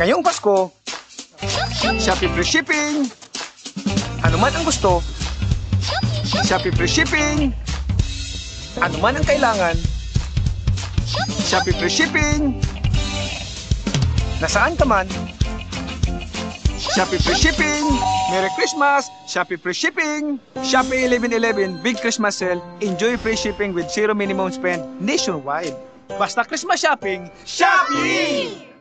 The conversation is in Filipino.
Ngayong Pasko, Shopee Free Shipping. Ano man ang gusto, Shopee Free Shipping. Ano man ang kailangan, Shopee Free Shipping. Nasaan ka man, Shopee Free Shipping. Merry Christmas! Shopee Free Shipping! Shopee 1111 Big Christmas Sale. Enjoy free shipping with zero minimum spend nationwide. Basta Christmas shopping, Shopee!